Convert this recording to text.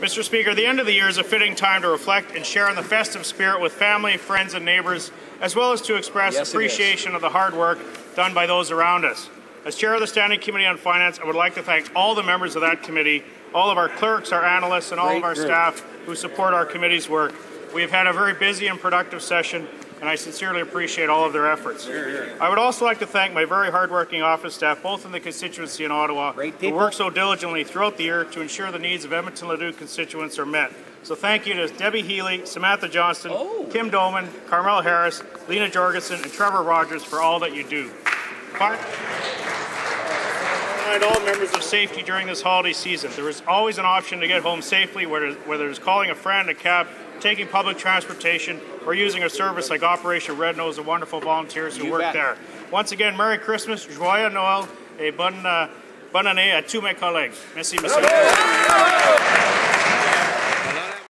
Mr. Speaker, the end of the year is a fitting time to reflect and share in the festive spirit with family, friends, and neighbours, as well as to express Yes, appreciation of the hard work done by those around us. As Chair of the Standing Committee on Finance, I would like to thank all the members of that committee, all of our clerks, our analysts, and all Great of our group. staff who support our committee's work. We have had a very busy and productive session, and I sincerely appreciate all of their efforts. I would also like to thank my very hardworking office staff, both in the constituency in Ottawa, who work so diligently throughout the year to ensure the needs of Edmonton Leduc constituents are met. So thank you to Debbie Healy, Samantha Johnston, Oh. Kim Doman, Carmel Harris, Lena Jorgensen, and Trevor Rogers for all that you do. Fi- Remind all members of safety during this holiday season. There is always an option to get home safely, whether, whether it's calling a friend, a cab, taking public transportation, or using a service like Operation Red Nose, the wonderful volunteers who You work bet. there. Once again, Merry Christmas, Joyeux Noël, et bonne, uh, bonne année à tous mes collègues. Merci, monsieur.